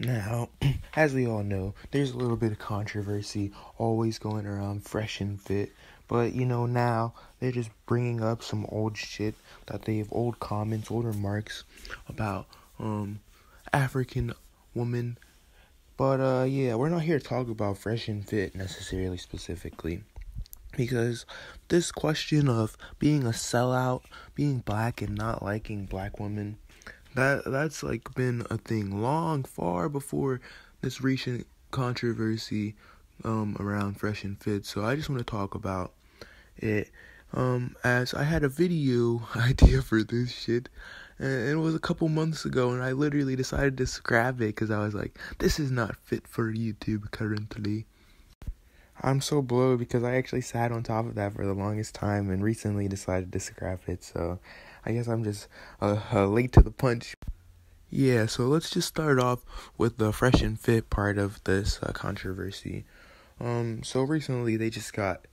Now, as we all know, there's a little bit of controversy always going around Fresh and Fit, but you know, now they're just bringing up some old shit that they have old comments, old remarks about um African women. But uh yeah, we're not here to talk about Fresh and Fit necessarily specifically. Because this question of being a sellout, being black and not liking black women that that's like been a thing long far before this recent controversy um around fresh and fit so i just want to talk about it. Um as i had a video idea for this shit and it was a couple months ago and i literally decided to scrap it because i was like this is not fit for youtube currently. I'm so blowed because i actually sat on top of that for the longest time and recently decided to scrap it so I guess I'm just uh, uh, late to the punch. Yeah, so let's just start off with the fresh and fit part of this uh, controversy. Um, so recently they just got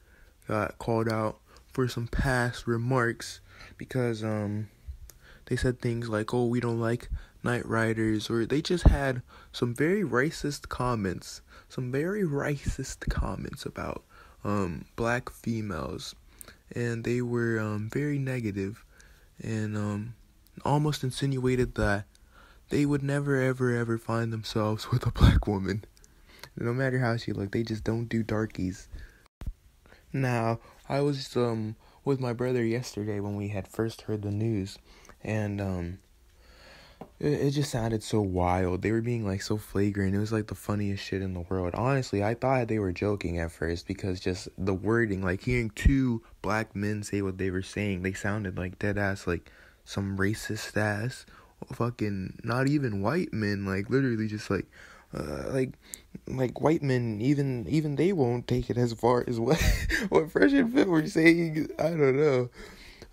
got called out for some past remarks because um they said things like, "Oh, we don't like night riders," or they just had some very racist comments, some very racist comments about um black females, and they were um very negative and um, almost insinuated that they would never, ever, ever find themselves with a black woman. No matter how she looked, they just don't do darkies. Now, I was um with my brother yesterday when we had first heard the news, and um it, it just sounded so wild. They were being like so flagrant. It was like the funniest shit in the world. Honestly, I thought they were joking at first because just the wording, like hearing two black men say what they were saying, they sounded like dead ass like some racist ass fucking not even white men, like literally just like uh, like like white men even even they won't take it as far as what what fresh and fit were saying. I don't know.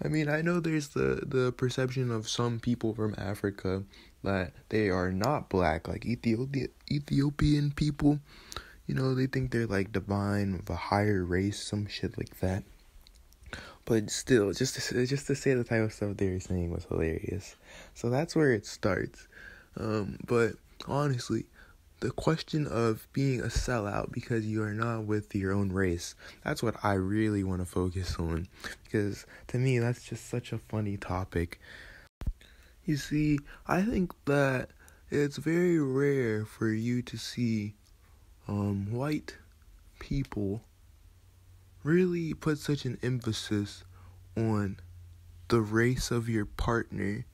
I mean, I know there's the the perception of some people from Africa that they are not black, like Ethiopia Ethiopian people. You know, they think they're like divine of a higher race, some shit like that. But still, just to, just to say the type of stuff they were saying was hilarious. So that's where it starts. Um, but honestly, the question of being a sellout because you are not with your own race. That's what i really want to focus on because to me that's just such a funny topic. You see i think that it's very rare for you to see um, white people really put such an emphasis on the race of your partner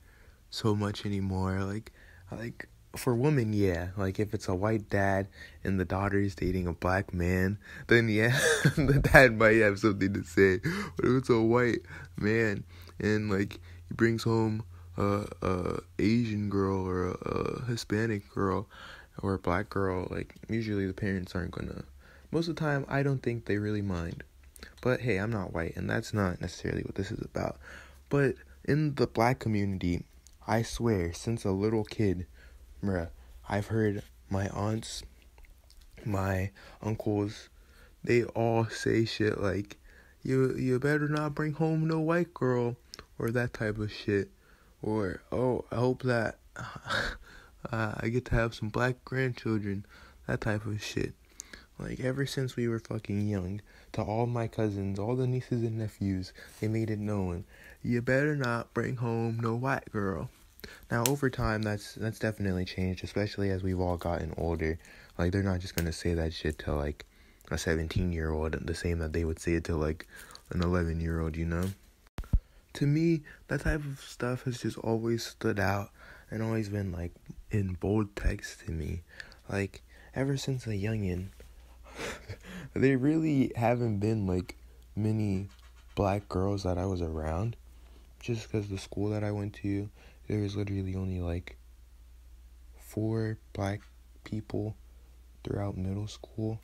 so much anymore. Like like for women, yeah. Like if it's a white dad and the daughter is dating a black man, then yeah, the dad might have something to say. But if it's a white man and like he brings home a, a Asian girl or a, a Hispanic girl or a black girl, like usually the parents aren't gonna. Most of the time, I don't think they really mind. But hey, I'm not white, and that's not necessarily what this is about. But in the black community, I swear, since a little kid bruh, I've heard my aunts, my uncles, they all say shit like, "You you better not bring home no white girl," or that type of shit, or "Oh, I hope that uh, I get to have some black grandchildren," that type of shit. Like ever since we were fucking young, to all my cousins, all the nieces and nephews, they made it known, you better not bring home no white girl. Now over time that's that's definitely changed, especially as we've all gotten older. Like they're not just gonna say that shit to like a seventeen year old the same that they would say it to like an eleven year old, you know? To me, that type of stuff has just always stood out and always been like in bold text to me. Like ever since a youngin, there really haven't been like many black girls that I was around just because the school that I went to there was literally only like four black people throughout middle school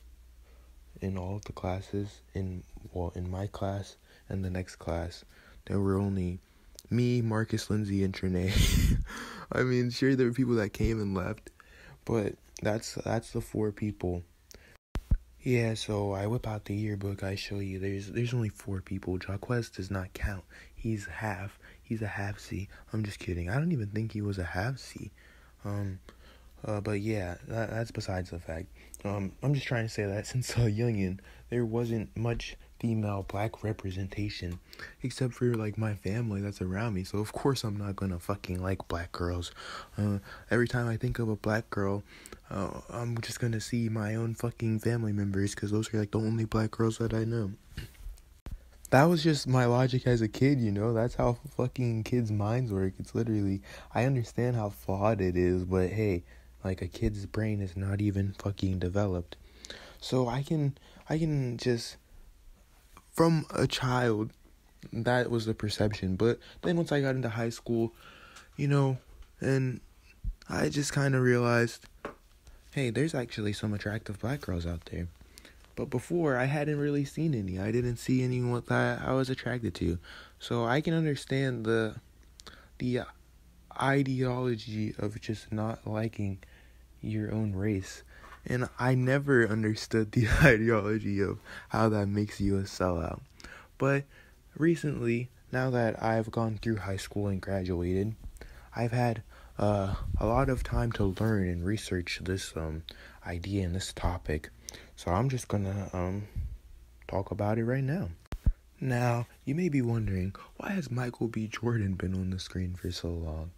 in all of the classes in well in my class and the next class. There were only me marcus lindsay and trinae i mean sure there were people that came and left but that's that's the four people. Yeah so i whip out the yearbook i show you there's there's only four people. Jaquez does not count. He's half he's a half C. I'm just kidding. I don't even think he was a half C. Um, Uh, but yeah, that, that's besides the fact. Um, I'm just trying to say that since a youngin, there wasn't much female black representation except for like my family that's around me so of course i'm not gonna fucking like black girls uh, every time i think of a black girl uh, i'm just gonna see my own fucking family members because those are like the only black girls that i know that was just my logic as a kid, you know. That's how fucking kids' minds work. It's literally, I understand how flawed it is, but hey, like a kid's brain is not even fucking developed. So I can, I can just from a child, that was the perception. But then once I got into high school, you know, and I just kind of realized, hey, there's actually some attractive black girls out there. But before, I hadn't really seen any. I didn't see anyone that I was attracted to. So I can understand the the ideology of just not liking your own race. And I never understood the ideology of how that makes you a sellout. But recently, now that I've gone through high school and graduated, I've had uh, a lot of time to learn and research this um, idea and this topic. So I'm just gonna um, talk about it right now. Now, you may be wondering, why has Michael B. Jordan been on the screen for so long?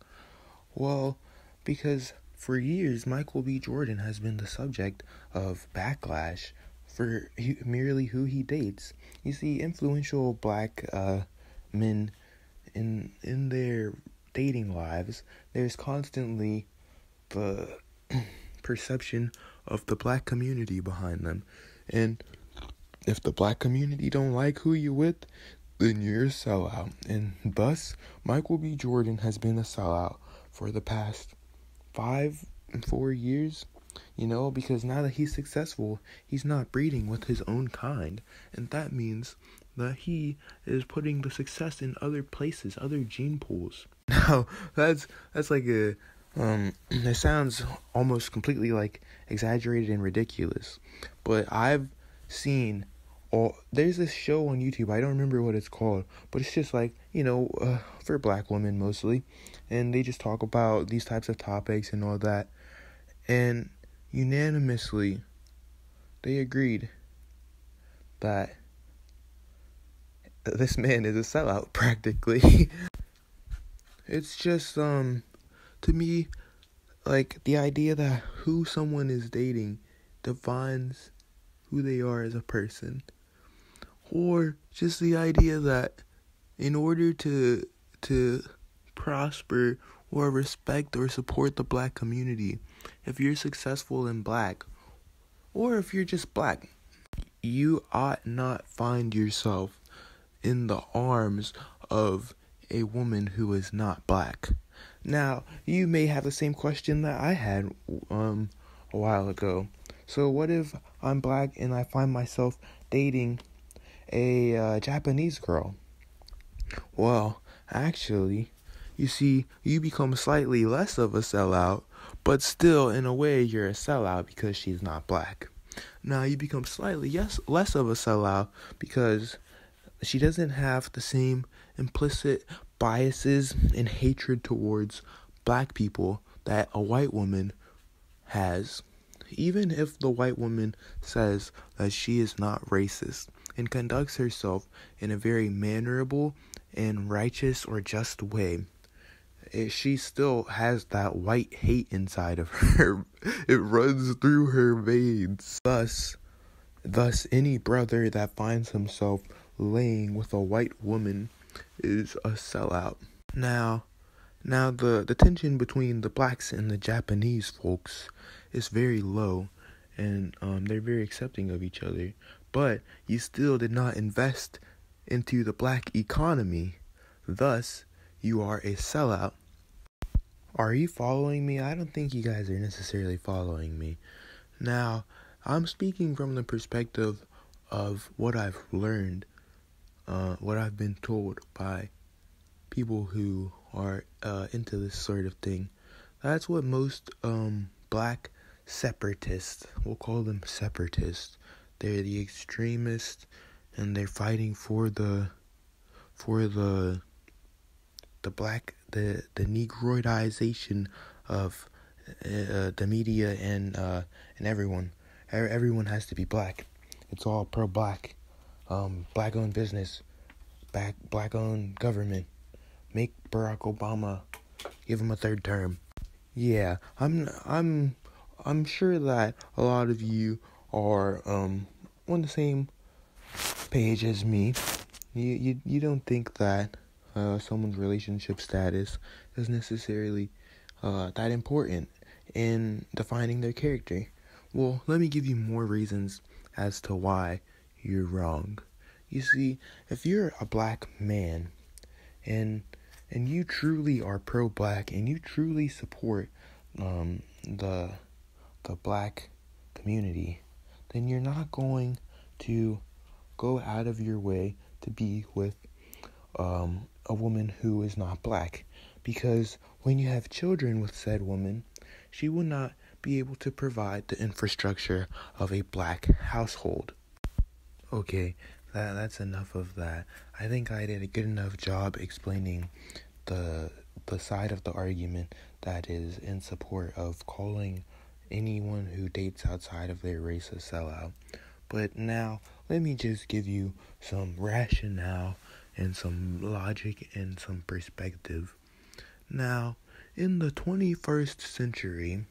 Well, because for years, Michael B. Jordan has been the subject of backlash for merely who he dates. You see, influential black uh, men in in their dating lives, there's constantly the perception of the black community behind them, and if the black community don't like who you with, then you're a sellout. And thus, Michael B. Jordan has been a sellout for the past five four years you know because now that he's successful he's not breeding with his own kind and that means that he is putting the success in other places other gene pools now that's that's like a um it sounds almost completely like exaggerated and ridiculous but i've seen all there's this show on youtube i don't remember what it's called but it's just like you know uh, for black women mostly and they just talk about these types of topics and all that and unanimously they agreed that this man is a sellout practically. it's just um to me like the idea that who someone is dating defines who they are as a person or just the idea that in order to to prosper or respect or support the black community. If you're successful in black, or if you're just black, you ought not find yourself in the arms of a woman who is not black. Now, you may have the same question that I had um a while ago. So what if I'm black and I find myself dating a uh, Japanese girl? Well, actually, you see, you become slightly less of a sellout, but still, in a way, you're a sellout because she's not black. Now, you become slightly yes, less of a sellout because she doesn't have the same implicit biases and hatred towards black people that a white woman has. Even if the white woman says that she is not racist and conducts herself in a very mannerable and righteous or just way, it, she still has that white hate inside of her. It runs through her veins. Thus, thus any brother that finds himself laying with a white woman is a sellout. Now, now the, the tension between the blacks and the Japanese folks is very low and um, they're very accepting of each other. But you still did not invest into the black economy. Thus, you are a sellout. Are you following me? I don't think you guys are necessarily following me. Now, I'm speaking from the perspective of what I've learned, uh, what I've been told by people who are uh, into this sort of thing. That's what most um, black separatists, we'll call them separatists, they're the extremists and they're fighting for the for the the black the the negroidization of uh, the media and uh, and everyone. Everyone has to be black. It's all pro black. Um, black owned business, black black owned government. Make Barack Obama give him a third term. Yeah, I'm I'm I'm sure that a lot of you are um on the same page as me. You you you don't think that uh, someone's relationship status is necessarily uh, that important in defining their character. Well, let me give you more reasons as to why you're wrong. You see, if you're a black man and and you truly are pro black and you truly support um, the the black community, then you're not going to go out of your way to be with um, a woman who is not black. Because when you have children with said woman, she will not be able to provide the infrastructure of a black household. Okay, that that's enough of that. I think I did a good enough job explaining the the side of the argument that is in support of calling anyone who dates outside of their race a sellout. But now let me just give you some rationale and some logic and some perspective. Now, in the 21st century,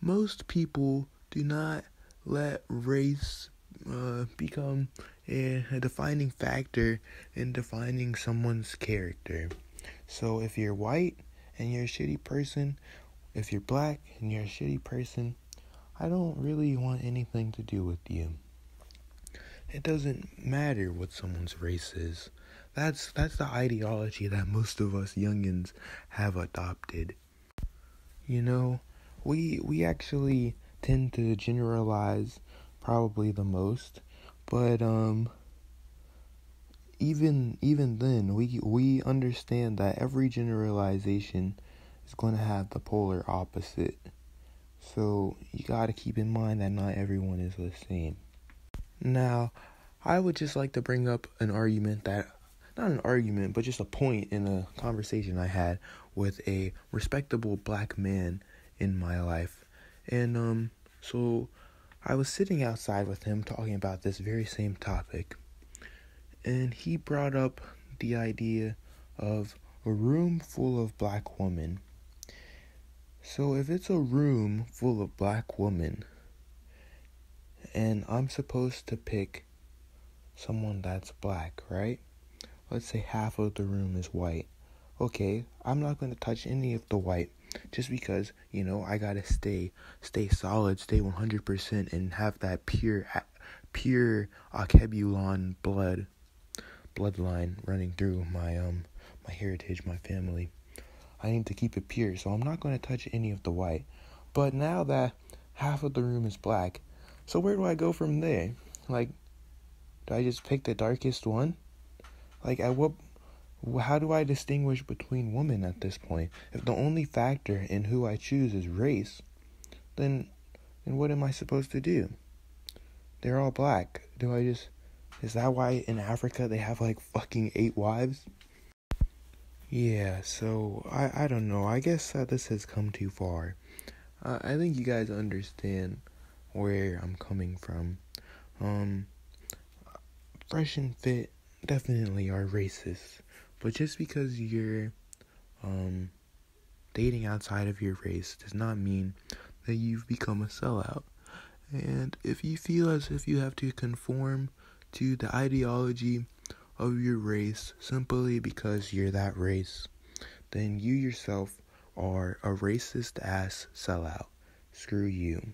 most people do not let race uh, become a, a defining factor in defining someone's character. So if you're white and you're a shitty person, if you're black and you're a shitty person, I don't really want anything to do with you. It doesn't matter what someone's race is. That's that's the ideology that most of us youngins have adopted. You know, we we actually tend to generalize probably the most, but um even even then we we understand that every generalization is going to have the polar opposite. So you got to keep in mind that not everyone is the same. Now, I would just like to bring up an argument that, not an argument, but just a point in a conversation I had with a respectable black man in my life. And, um, so I was sitting outside with him talking about this very same topic. And he brought up the idea of a room full of black women. So if it's a room full of black women, and I'm supposed to pick someone that's black, right? Let's say half of the room is white. Okay, I'm not going to touch any of the white just because, you know, I got to stay stay solid, stay 100% and have that pure pure Alkebulan blood bloodline running through my um my heritage, my family. I need to keep it pure, so I'm not going to touch any of the white. But now that half of the room is black, so where do I go from there? Like, do I just pick the darkest one? Like, at what? How do I distinguish between women at this point? If the only factor in who I choose is race, then, then what am I supposed to do? They're all black. Do I just? Is that why in Africa they have like fucking eight wives? Yeah, so I I don't know. I guess this has come too far. Uh, I think you guys understand where I'm coming from. Um, fresh and fit definitely are racist, but just because you're um, dating outside of your race does not mean that you've become a sellout. And if you feel as if you have to conform to the ideology of your race simply because you're that race, then you yourself are a racist ass sellout. Screw you.